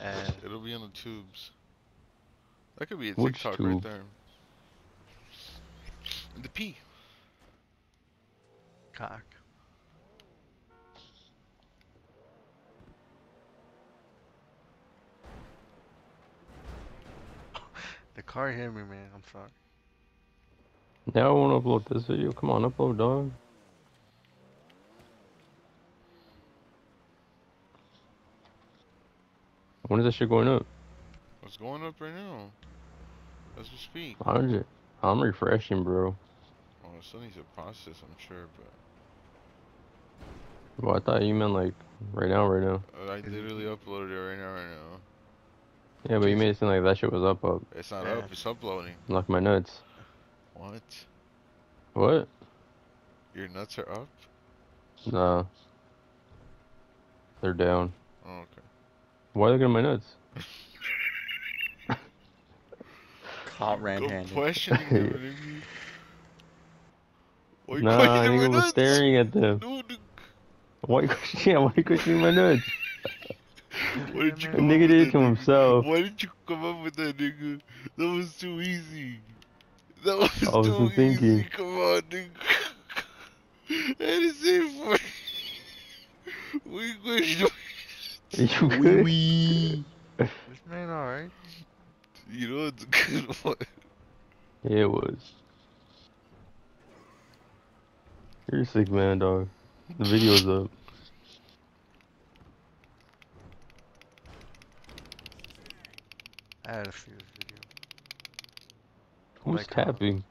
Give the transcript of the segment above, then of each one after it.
And It'll be on the tubes. That could be a Which TikTok right there. The P. cock. the car hit me, man. I'm sorry. Now I want to upload this video. Come on, upload, dog. When is that shit going up? What's going up right now? As we speak. I'm, just, I'm refreshing, bro. Oh, it still needs a process, I'm sure, but Well, I thought you meant like right now, right now. uh, I literally uploaded it right now, right now. Yeah, but you made it seem like that shit was up, up. It's not Yeah. up. It's uploading. Like my nuts. What? What? Your nuts are up? Nah. They're down. Oh, okay. Why are they looking at my nuts? Caught red Go handed. questioning them, nigga. Why you Nah, questioning my nigga was nuts? staring at them. No, nigga. Why you yeah, why you questioning my nuts? Why did you The come nigga up did it to that, nigga? himself. Why did you come up with that, nigga? That was too easy. That was I wasn't too thinking. easy. Come on, nigga. That is it for We question. You good? This man alright. You know it's a good one. Yeah, it was. You're a sick man, dog. The video's up. I had to see this video. Who's Like, uh, tapping?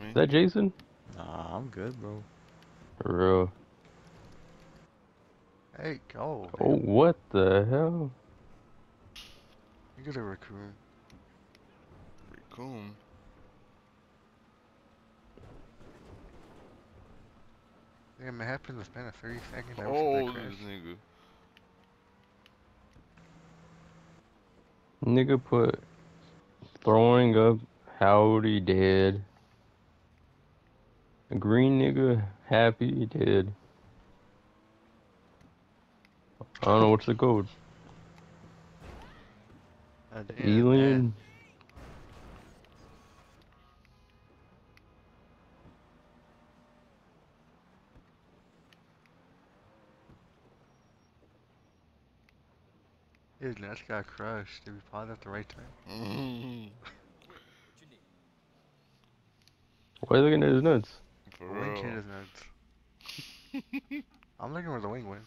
Me? Is that Jason? Nah, I'm good, bro. For real. Hey, go. Oh, man. what the hell? You get a raccoon. Raccoon. Damn, it happened in the span of 30 seconds. I wish Oh, that this nigga. Nigga put throwing up howdy dead. A green nigga happy dead. I don't know what's the code. Damn, man. Alien. His nuts got crushed. Did we pause at the right time? Why are you looking at his nuts? For The wing hit his nuts. I'm looking where the wing went.